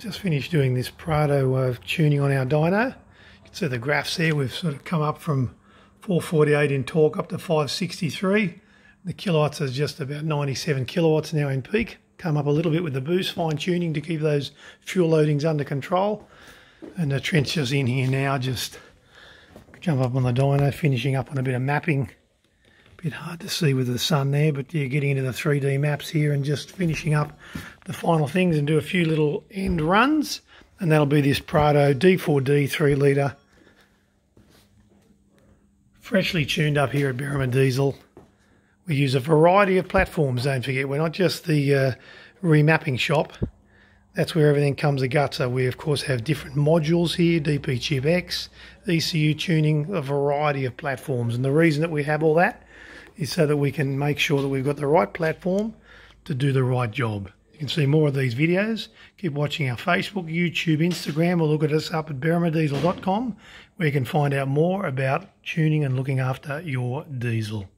just finished doing this Prado uh, tuning on our dyno. You can see the graphs there. We've sort of come up from 448 in torque up to 563. The kilowatts is just about 97 kilowatts now in peak. Come up a little bit with the boost, fine tuning to keep those fuel loadings under control. And the trencher's in here now, just jump up on the dyno, finishing up on a bit of mapping. Bit hard to see with the sun there, but you're getting into the 3D maps here and just finishing up the final things and do a few little end runs. And that'll be this Prado D4D 3 litre. Freshly tuned up here at Berrima Diesel. We use a variety of platforms, don't forget. We're not just the uh, remapping shop. That's where everything comes a gut. So we, of course, have different modules here, DP Chip X, ECU tuning, a variety of platforms. And the reason that we have all that is so that we can make sure that we've got the right platform to do the right job. You can see more of these videos. Keep watching our Facebook, YouTube, Instagram, or look at us up at berrimadiesel.com where you can find out more about tuning and looking after your diesel.